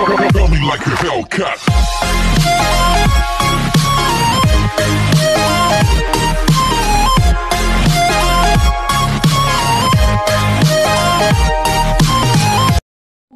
Rub me like a Hellcat.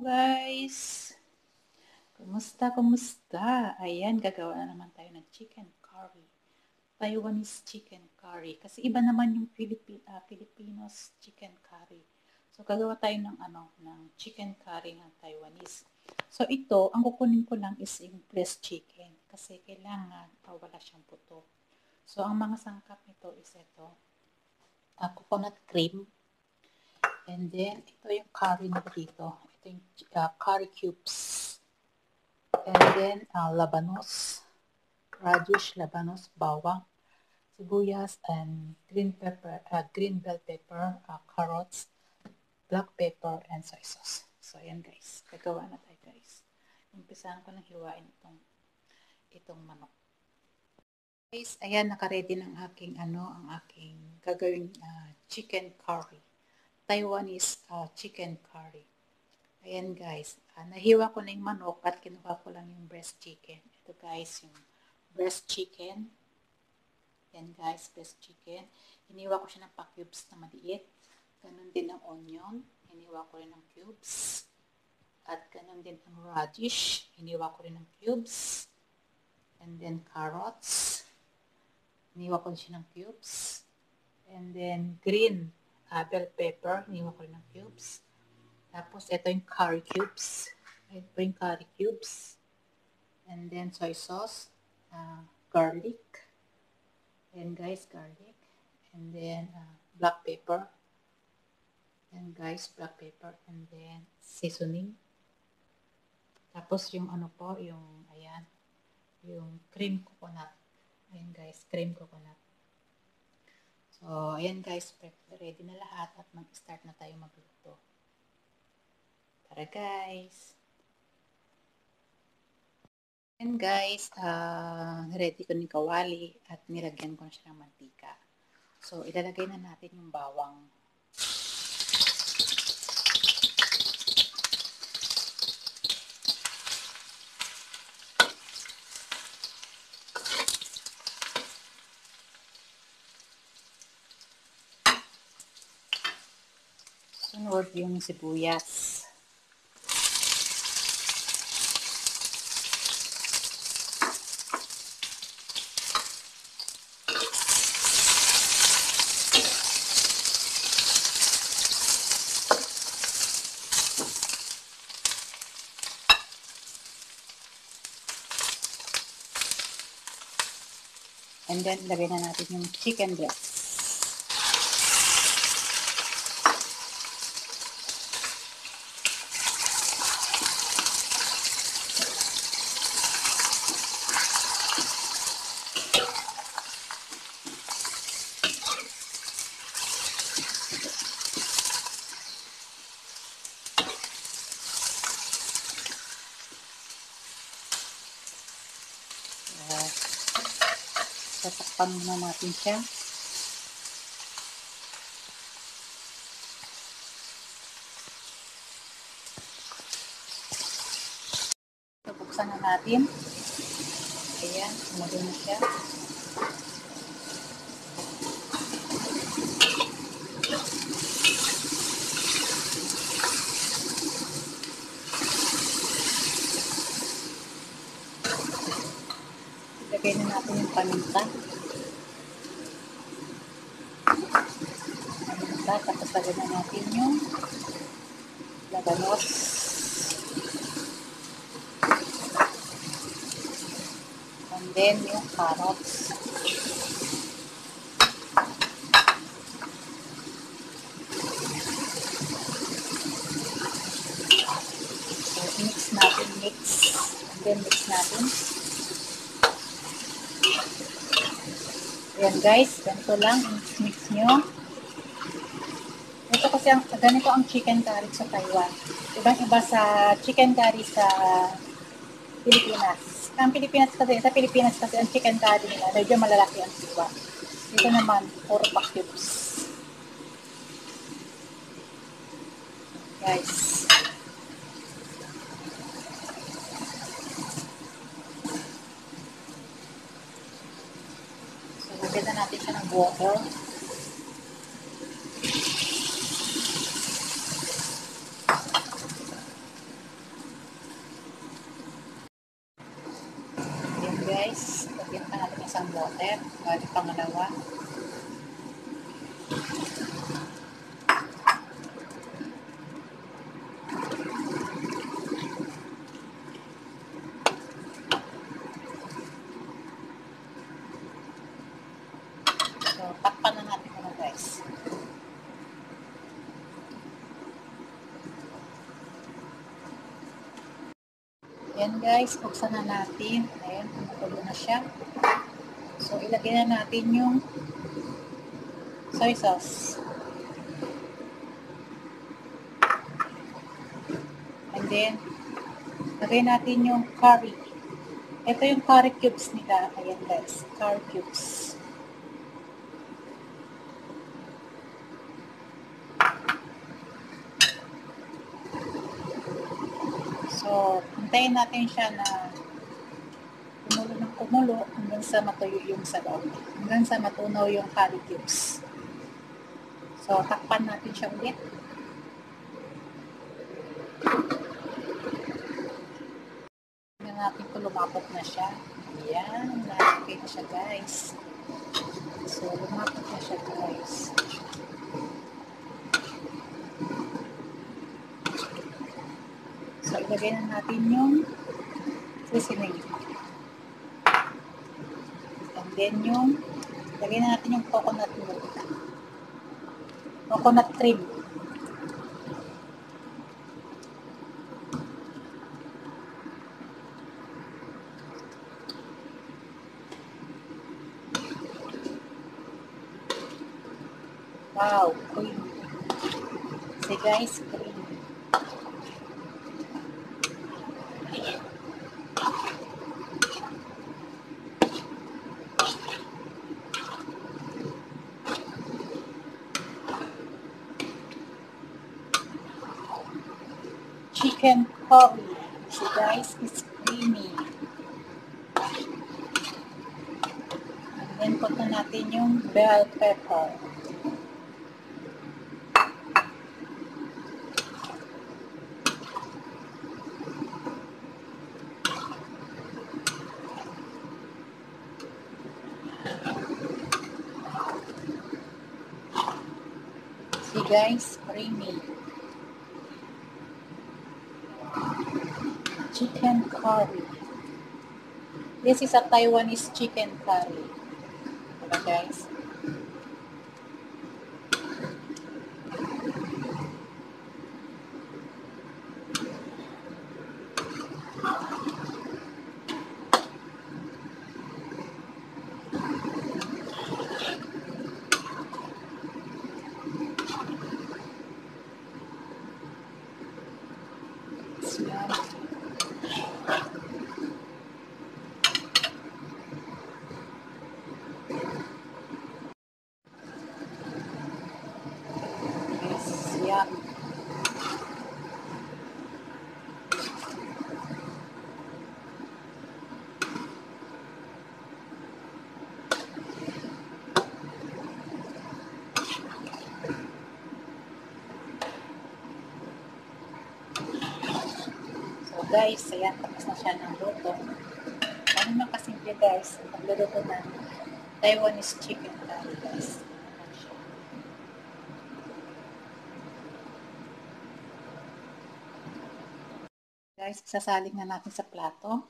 guys! Kumusta, kumusta? Ayan, gagawa na naman tayo ng chicken curry. Taiwanese chicken curry. Kasi iba naman yung Philippi, ah, Filipinos chicken curry. So, gagawa tayo ng, ano, ng chicken curry ng Taiwanese. So, ito, ang kukunin ko lang is yung breast chicken. Kasi kailangan ah, wala siyang puto. So, ang mga sangkap nito is ito. ah, coconut cream. And then, ito yung curry nila dito. Ito yung uh, curry cubes. And then, uh, labanos, radish, labanos, bawang, sibuyas, and green pepper, uh, green bell pepper, uh, carrots, black pepper, and soy sauce. So, ayan guys. Gagawa na tayo. Umpisahan ko ng hiwain itong, itong manok. Guys, ayan, nakaredy ng aking, ano, ang aking gagawing uh, chicken curry. Taiwanese uh, chicken curry. Ayan guys, uh, nahiwa ko na yung manok at kinuha ko lang yung breast chicken. Ito guys, yung breast chicken. Ayan guys, breast chicken. Hiniwa ko siya ng pa-cubes na maliit. Ganon din ang onion. Hiniwa ko rin ng cubes. At ganon din ang radish. Hiniwa ko rin ng cubes. And then carrots. Hiniwa ko rin siya ng cubes. And then green uh, bell pepper, iniwan ko rin ng cubes. Tapos, ito yung curry cubes. Ito yung curry cubes. And then, soy sauce, uh, garlic. And guys, garlic. And then, uh, black pepper. And guys, black pepper. And then, seasoning. Tapos, yung ano po, yung, ayan, yung cream coconut. Ayan guys, cream coconut. So, ayan guys, ready na lahat at mag-start na tayo magluto. Tara guys! Ayan guys, uh, ready ko ni kawali at nilagyan ko na siya ng mantika. So, ilalagay na natin yung bawang. Sunod yung sibuyas. And then, lagay na natin yung chicken breast. Uh, tatakpan muna natin siya. Buksan na natin. Ayan, umagay na siya. Ilagay na natin yung paminta. Lagay na natin yung labanos. And then yung carrots. So, mix natin, mix. And then mix natin. Ayan guys, ganito lang, mix nyo kasi ang, ganito ang chicken curry sa Taiwan. Ibang-iba sa chicken curry sa Pilipinas. Ang Pilipinas kasi, sa Pilipinas kasi ang chicken curry nila, medyo malalaki ang siwa. Dito naman, puro pa cubes. Guys. So, maganda natin siya ng water. Pangalawa. So, takpan na natin muna guys. Yan guys, buksan na natin. Ayan, tumutulo na siya. So, ilagay na natin yung soy sauce. And then, lagay natin yung curry. Ito yung curry cubes nila. Ayan guys, curry cubes. So, hintayin natin siya na kumulo ng kumulo hanggang sa matuyo yung sabaw. Hanggang sa matunaw yung curry cubes. So, takpan natin siya ulit. Tingnan natin kung lumapot na siya. Ayan, lalaki na siya guys. So, lumapot na siya guys. So, ilagay na natin yung seasoning. Then yung, ilagay na natin yung coconut milk. Coconut cream. Wow, cream. See guys, cream. Chicken curry. So guys, it's creamy. And then put na natin yung bell pepper. See guys, creamy. chicken curry. This is a Taiwanese chicken curry. Diba guys? So, yan. Yes, yeah. So guys, ayan, tapos na siya ng luto. Ano naman kasimple guys, magluluto ng Taiwanese chicken curry guys. Guys, sasaling na natin sa plato.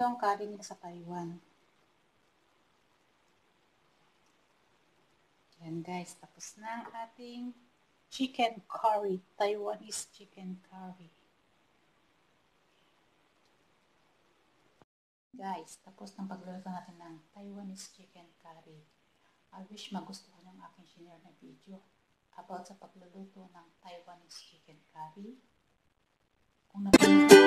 Ganito ang nila sa Taiwan. Yan guys, tapos na ang ating chicken curry. Taiwanese chicken curry. guys, tapos ng pagluluto natin ng Taiwanese chicken curry. I wish magustuhan yung aking shinare na video about sa pagluluto ng Taiwanese chicken curry. Kung napanood